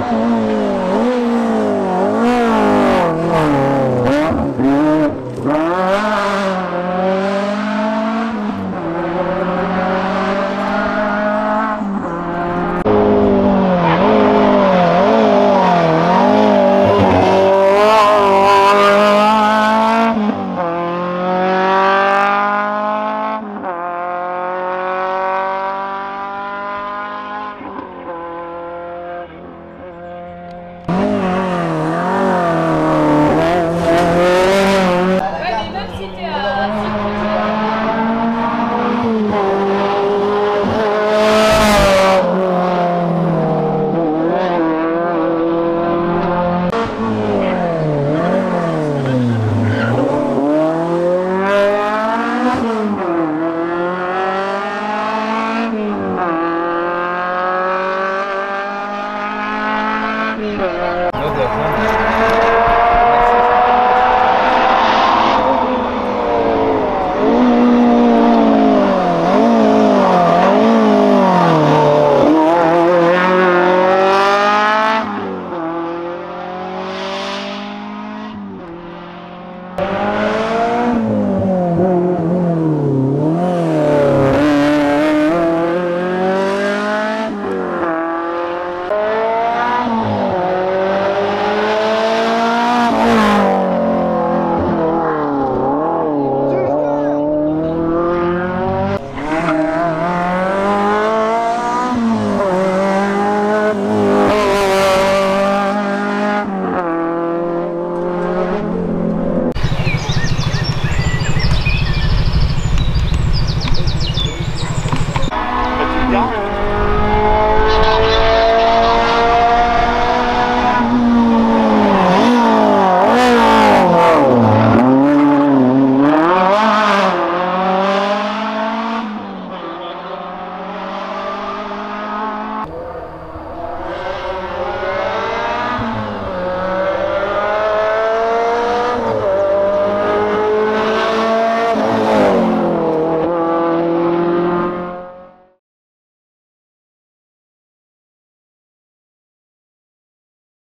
好。Meu Deus, né?